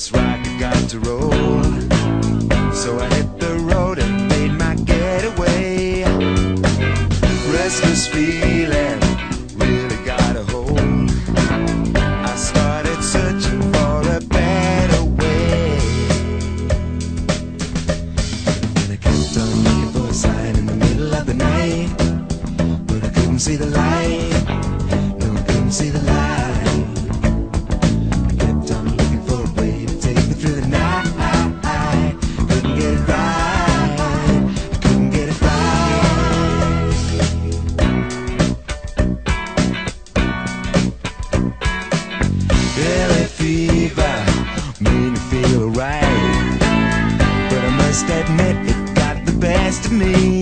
this rock I got to roll. So I hit the road and made my getaway. Restless feeling really got a hold. I started searching for a better way. And I kept on looking for a sign in the middle of the night. But I couldn't see the light. No, I couldn't see the light. Must admit it got the best of me.